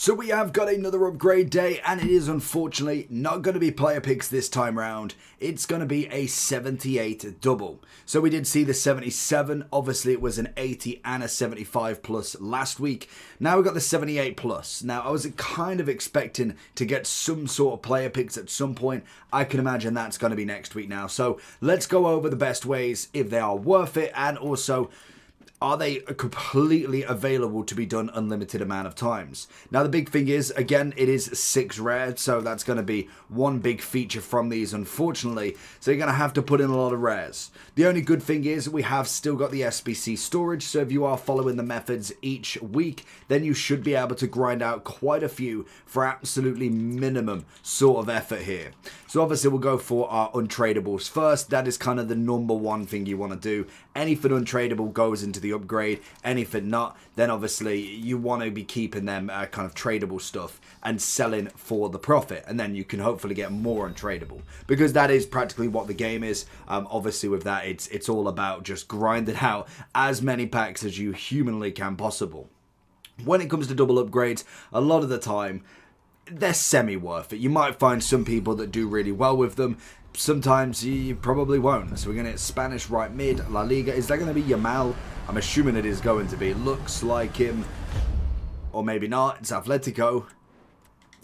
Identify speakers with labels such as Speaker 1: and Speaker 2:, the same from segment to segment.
Speaker 1: So we have got another upgrade day and it is unfortunately not going to be player picks this time round. It's going to be a 78 double. So we did see the 77, obviously it was an 80 and a 75 plus last week. Now we got the 78 plus. Now I was kind of expecting to get some sort of player picks at some point. I can imagine that's going to be next week now. So let's go over the best ways if they are worth it and also are they completely available to be done unlimited amount of times? Now, the big thing is, again, it is six rare, so that's going to be one big feature from these, unfortunately. So you're going to have to put in a lot of rares. The only good thing is we have still got the SBC storage, so if you are following the methods each week, then you should be able to grind out quite a few for absolutely minimum sort of effort here. So obviously we'll go for our untradables first. That is kind of the number one thing you want to do. Anything untradable goes into the upgrade. Anything not, then obviously you want to be keeping them uh, kind of tradable stuff and selling for the profit. And then you can hopefully get more untradable because that is practically what the game is. Um, obviously with that, it's, it's all about just grinding out as many packs as you humanly can possible. When it comes to double upgrades, a lot of the time, they're semi worth it. You might find some people that do really well with them sometimes you probably won't. So we're going to get Spanish right mid, La Liga. Is that going to be Yamal? I'm assuming it is going to be. Looks like him. Or maybe not. It's Atletico.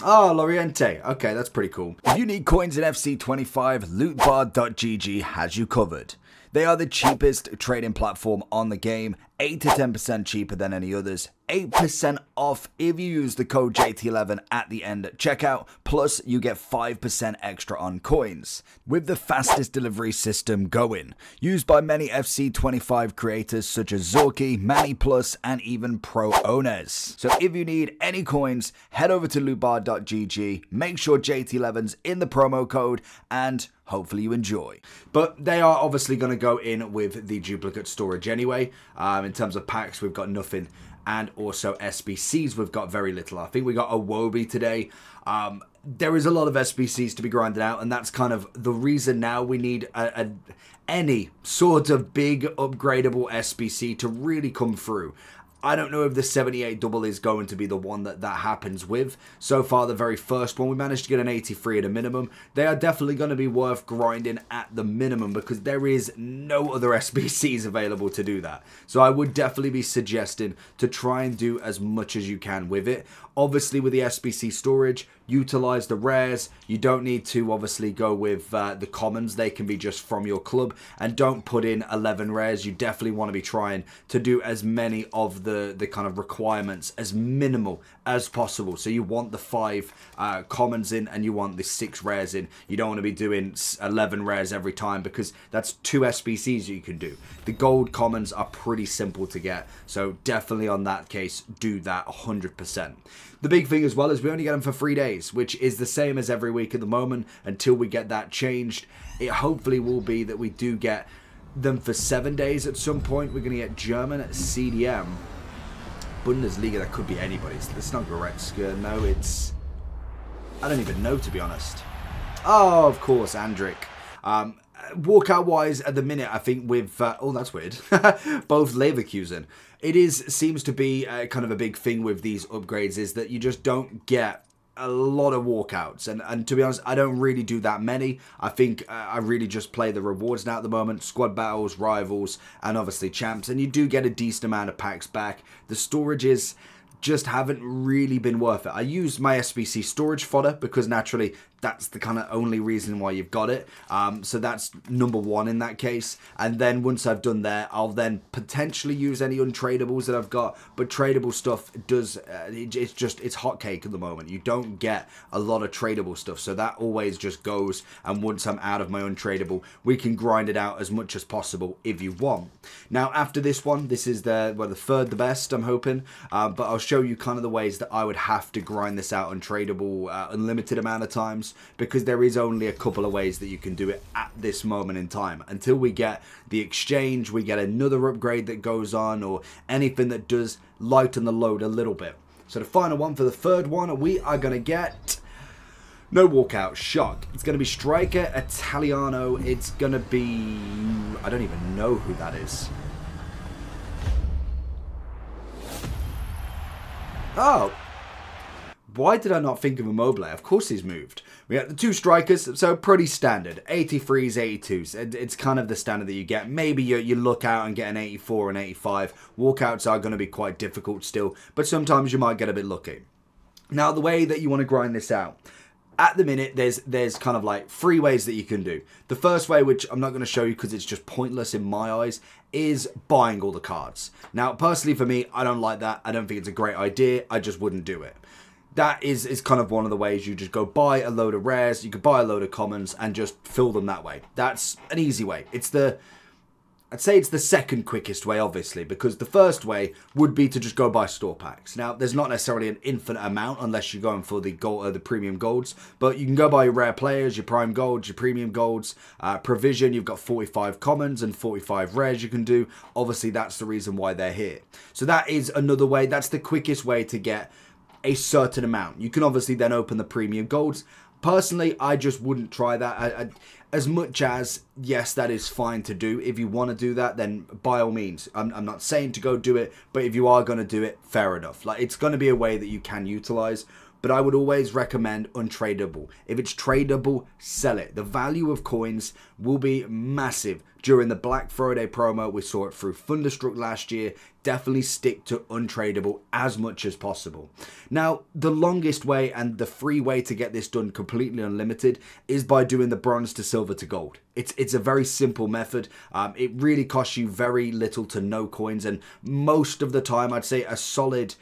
Speaker 1: Oh, Llorente. Okay, that's pretty cool. If you need coins in FC25, lootbar.gg has you covered. They are the cheapest trading platform on the game, 8 to 10% cheaper than any others, 8% off if you use the code JT11 at the end at checkout, plus you get 5% extra on coins. With the fastest delivery system going, used by many FC25 creators such as Zorky, Manny Plus, and even Pro owners. So if you need any coins, head over to lootbar.gg, make sure JT11's in the promo code, and hopefully you enjoy. But they are obviously going to go in with the duplicate storage anyway. Um, in terms of packs, we've got nothing. And also SBCs, we've got very little. I think we got a Wobie today. Um, there is a lot of SBCs to be grinded out, and that's kind of the reason now we need a, a any sort of big upgradable SBC to really come through. I don't know if the 78 double is going to be the one that that happens with. So far, the very first one, we managed to get an 83 at a minimum. They are definitely going to be worth grinding at the minimum because there is no other SBCs available to do that. So I would definitely be suggesting to try and do as much as you can with it. Obviously, with the SBC storage, utilize the rares. You don't need to obviously go with uh, the commons. They can be just from your club. And don't put in 11 rares. You definitely want to be trying to do as many of the, the kind of requirements as minimal as possible. So you want the five uh, commons in and you want the six rares in. You don't want to be doing 11 rares every time because that's two SBCs you can do. The gold commons are pretty simple to get. So definitely on that case, do that 100%. The big thing as well is we only get them for three days, which is the same as every week at the moment until we get that changed. It hopefully will be that we do get them for seven days at some point. We're going to get German at CDM. Bundesliga, that could be anybody. It's not Goretzka. No, it's... I don't even know, to be honest. Oh, of course, Andrich. Um, walkout wise at the minute i think with uh, oh that's weird both leverkusen it is seems to be uh, kind of a big thing with these upgrades is that you just don't get a lot of walkouts and and to be honest i don't really do that many i think uh, i really just play the rewards now at the moment squad battles rivals and obviously champs and you do get a decent amount of packs back the storages just haven't really been worth it. I use my SBC storage fodder because naturally that's the kind of only reason why you've got it. Um, so that's number one in that case. And then once I've done that, I'll then potentially use any untradables that I've got. But tradable stuff does, uh, it, it's just, it's hotcake at the moment. You don't get a lot of tradable stuff. So that always just goes. And once I'm out of my untradable, we can grind it out as much as possible if you want. Now, after this one, this is the, well, the third the best, I'm hoping. Uh, but I'll show you kind of the ways that I would have to grind this out untradable uh, unlimited amount of times because there is only a couple of ways that you can do it at this moment in time. Until we get the exchange, we get another upgrade that goes on or anything that does lighten the load a little bit. So the final one for the third one, we are going to get... No walkout, shock. It's going to be Striker Italiano. It's going to be... I don't even know who that is. Oh, why did I not think of Immobile? Of course he's moved. We got the two strikers, so pretty standard. 83s, 82s. It's kind of the standard that you get. Maybe you, you look out and get an 84 and 85. Walkouts are going to be quite difficult still, but sometimes you might get a bit lucky. Now, the way that you want to grind this out, at the minute there's there's kind of like three ways that you can do the first way which i'm not going to show you because it's just pointless in my eyes is buying all the cards now personally for me i don't like that i don't think it's a great idea i just wouldn't do it that is is kind of one of the ways you just go buy a load of rares you could buy a load of commons and just fill them that way that's an easy way it's the I'd say it's the second quickest way, obviously, because the first way would be to just go buy store packs. Now, there's not necessarily an infinite amount unless you're going for the gold, uh, the premium golds, but you can go buy your rare players, your prime golds, your premium golds, uh, provision. You've got 45 commons and 45 rares you can do. Obviously, that's the reason why they're here. So that is another way. That's the quickest way to get a certain amount. You can obviously then open the premium golds. Personally, I just wouldn't try that. I, I, as much as yes that is fine to do if you want to do that then by all means I'm, I'm not saying to go do it but if you are going to do it fair enough like it's going to be a way that you can utilize but I would always recommend untradable. If it's tradable, sell it. The value of coins will be massive during the Black Friday promo. We saw it through Thunderstruck last year. Definitely stick to untradable as much as possible. Now, the longest way and the free way to get this done completely unlimited is by doing the bronze to silver to gold. It's it's a very simple method. Um, it really costs you very little to no coins, and most of the time, I'd say a solid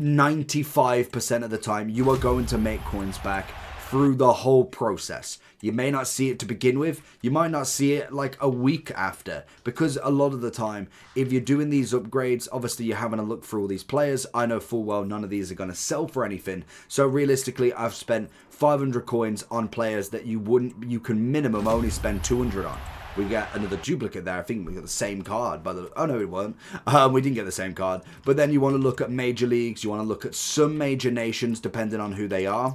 Speaker 1: 95% of the time, you are going to make coins back through the whole process. You may not see it to begin with, you might not see it like a week after, because a lot of the time, if you're doing these upgrades, obviously you're having to look for all these players. I know full well none of these are going to sell for anything. So realistically, I've spent 500 coins on players that you wouldn't, you can minimum only spend 200 on we get another duplicate there. I think we got the same card. By the oh no, we weren't. Um, we didn't get the same card. But then you want to look at major leagues. You want to look at some major nations, depending on who they are.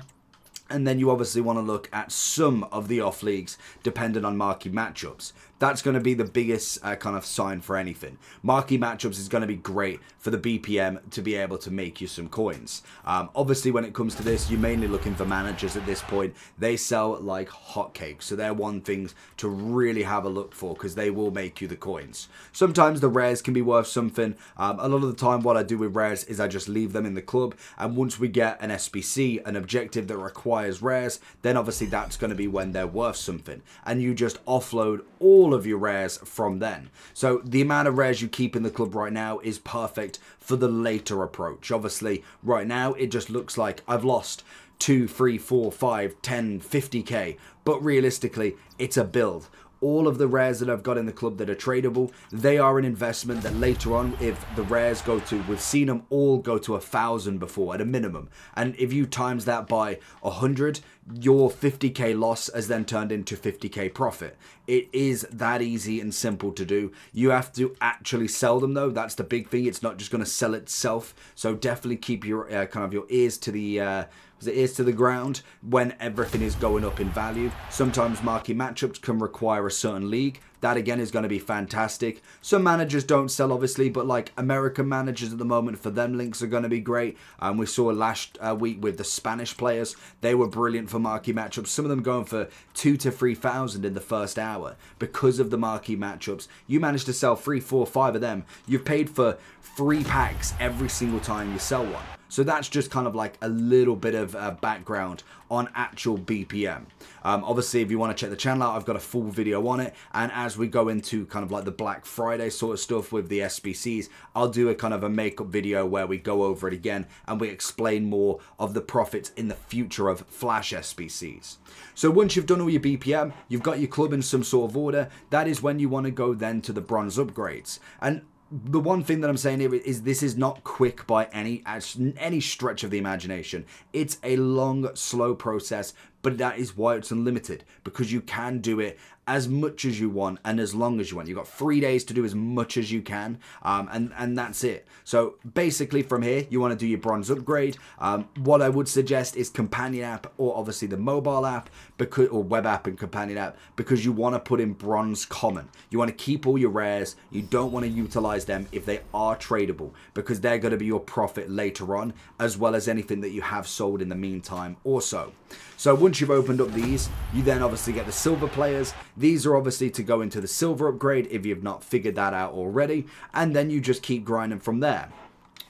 Speaker 1: And then you obviously want to look at some of the off leagues, depending on marquee matchups. That's going to be the biggest uh, kind of sign for anything. Marquee matchups is going to be great for the BPM to be able to make you some coins. Um, obviously, when it comes to this, you're mainly looking for managers at this point. They sell like hotcakes, so they're one things to really have a look for because they will make you the coins. Sometimes the rares can be worth something. Um, a lot of the time, what I do with rares is I just leave them in the club, and once we get an SBC, an objective that requires rares, then obviously that's going to be when they're worth something, and you just offload all all of your rares from then. So the amount of rares you keep in the club right now is perfect for the later approach. Obviously, right now it just looks like I've lost 2, 3, 4, 5, 10, 50k. But realistically, it's a build all of the rares that I've got in the club that are tradable, they are an investment that later on, if the rares go to, we've seen them all go to a thousand before at a minimum. And if you times that by a hundred, your 50k loss has then turned into 50k profit. It is that easy and simple to do. You have to actually sell them though. That's the big thing. It's not just going to sell itself. So definitely keep your uh, kind of your ears to the uh, it is to the ground when everything is going up in value. Sometimes marquee matchups can require a certain league. That again is going to be fantastic. Some managers don't sell obviously, but like American managers at the moment, for them links are going to be great. And um, we saw last uh, week with the Spanish players, they were brilliant for marquee matchups. Some of them going for two to three thousand in the first hour because of the marquee matchups. You managed to sell three, four, five of them. You've paid for three packs every single time you sell one. So that's just kind of like a little bit of uh, background on actual BPM. Um, obviously, if you want to check the channel out, I've got a full video on it. And as we go into kind of like the Black Friday sort of stuff with the SBCs, I'll do a kind of a makeup video where we go over it again and we explain more of the profits in the future of Flash SBCs. So once you've done all your BPM, you've got your club in some sort of order, that is when you want to go then to the bronze upgrades. And the one thing that I'm saying here is this is not quick by any any stretch of the imagination. It's a long, slow process but that is why it's unlimited because you can do it as much as you want and as long as you want. You've got three days to do as much as you can, um, and and that's it. So basically, from here, you want to do your bronze upgrade. Um, what I would suggest is companion app or obviously the mobile app because or web app and companion app because you want to put in bronze common. You want to keep all your rares. You don't want to utilize them if they are tradable because they're going to be your profit later on, as well as anything that you have sold in the meantime also. So once you've opened up these, you then obviously get the silver players. These are obviously to go into the silver upgrade if you've not figured that out already. And then you just keep grinding from there.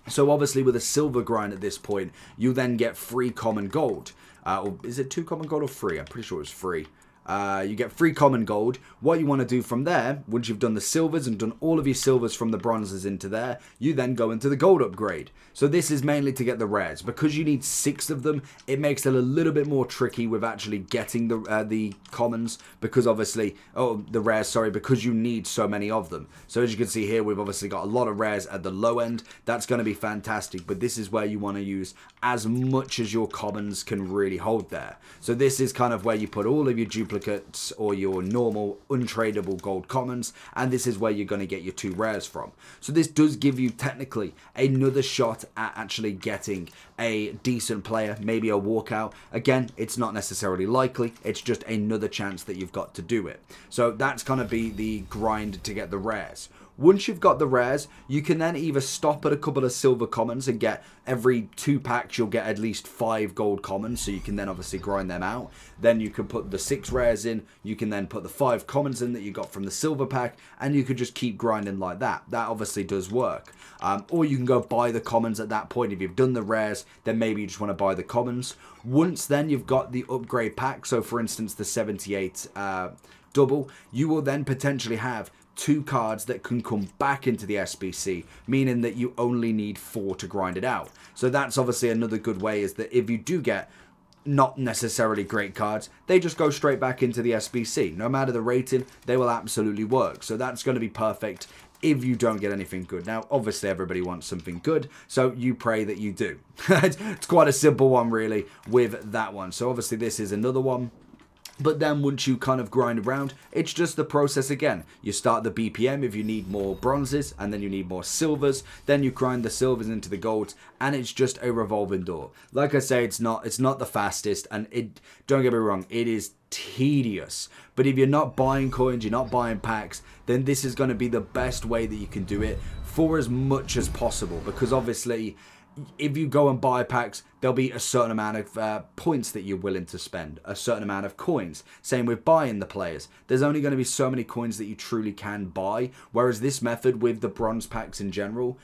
Speaker 1: So obviously with a silver grind at this point, you then get free common gold. Uh, or is it two common gold or free? I'm pretty sure it's free. Uh, you get free common gold. What you want to do from there, once you've done the silvers and done all of your silvers from the bronzes into there, you then go into the gold upgrade. So this is mainly to get the rares. Because you need six of them, it makes it a little bit more tricky with actually getting the uh, the commons. Because obviously, oh, the rares, sorry, because you need so many of them. So as you can see here, we've obviously got a lot of rares at the low end. That's going to be fantastic. But this is where you want to use as much as your commons can really hold there. So this is kind of where you put all of your duplicates duplicates or your normal untradeable gold commons and this is where you're going to get your two rares from. So this does give you technically another shot at actually getting a decent player, maybe a walkout. Again, it's not necessarily likely, it's just another chance that you've got to do it. So that's going to be the grind to get the rares. Once you've got the rares, you can then either stop at a couple of silver commons and get every two packs, you'll get at least five gold commons, so you can then obviously grind them out. Then you can put the six rares in, you can then put the five commons in that you got from the silver pack, and you could just keep grinding like that. That obviously does work. Um, or you can go buy the commons at that point. If you've done the rares, then maybe you just want to buy the commons. Once then you've got the upgrade pack, so for instance the 78 uh, double, you will then potentially have two cards that can come back into the SBC, meaning that you only need four to grind it out. So that's obviously another good way is that if you do get not necessarily great cards, they just go straight back into the SBC. No matter the rating, they will absolutely work. So that's going to be perfect if you don't get anything good. Now, obviously, everybody wants something good, so you pray that you do. it's quite a simple one, really, with that one. So obviously, this is another one but then once you kind of grind around, it's just the process again. You start the BPM if you need more bronzes, and then you need more silvers. Then you grind the silvers into the golds, and it's just a revolving door. Like I say, it's not it's not the fastest, and it don't get me wrong, it is tedious. But if you're not buying coins, you're not buying packs, then this is going to be the best way that you can do it for as much as possible. Because obviously if you go and buy packs, there'll be a certain amount of uh, points that you're willing to spend, a certain amount of coins. Same with buying the players. There's only going to be so many coins that you truly can buy. Whereas this method with the bronze packs in general,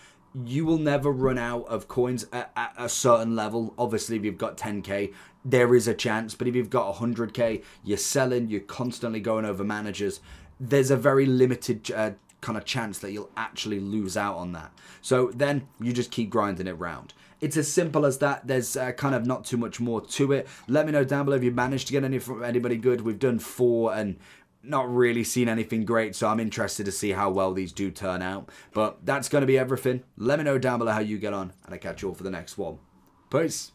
Speaker 1: you will never run out of coins at, at a certain level. Obviously, if you've got 10k, there is a chance. But if you've got 100k, you're selling, you're constantly going over managers. There's a very limited uh, kind of chance that you'll actually lose out on that. So then you just keep grinding it round. It's as simple as that. There's uh, kind of not too much more to it. Let me know down below if you managed to get any from anybody good. We've done four and not really seen anything great, so I'm interested to see how well these do turn out. But that's going to be everything. Let me know down below how you get on, and I'll catch you all for the next one. Peace.